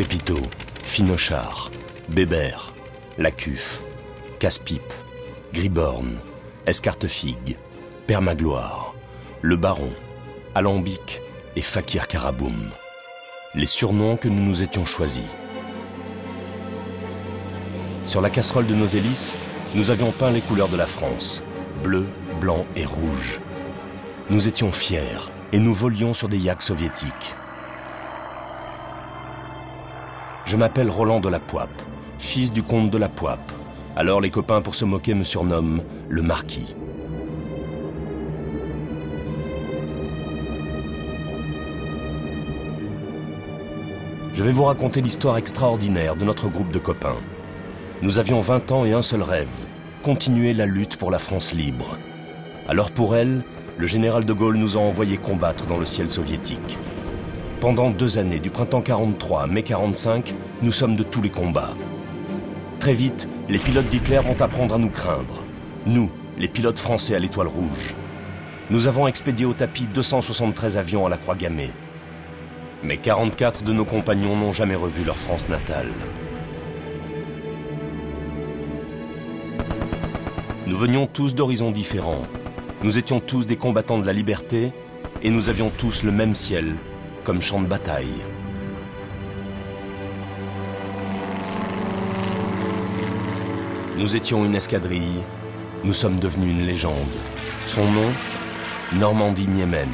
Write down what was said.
Pépito, Finochard, Bébert, Lacuf, Casse-Pipe, Griborne, Escartefigue, Père Magloire, Le Baron, Alambic et Fakir Karaboum. Les surnoms que nous nous étions choisis. Sur la casserole de nos hélices, nous avions peint les couleurs de la France, bleu, blanc et rouge. Nous étions fiers et nous volions sur des yaks soviétiques. Je m'appelle Roland de la Poipe, fils du comte de la Poipe. Alors les copains pour se moquer me surnomment le marquis. Je vais vous raconter l'histoire extraordinaire de notre groupe de copains. Nous avions 20 ans et un seul rêve, continuer la lutte pour la France libre. Alors pour elle, le général de Gaulle nous a envoyés combattre dans le ciel soviétique. Pendant deux années, du printemps 43 à mai 45, nous sommes de tous les combats. Très vite, les pilotes d'Hitler vont apprendre à nous craindre. Nous, les pilotes français à l'étoile rouge. Nous avons expédié au tapis 273 avions à la croix gammée. Mais 44 de nos compagnons n'ont jamais revu leur France natale. Nous venions tous d'horizons différents. Nous étions tous des combattants de la liberté et nous avions tous le même ciel comme champ de bataille. Nous étions une escadrille, nous sommes devenus une légende. Son nom Normandie Niemen.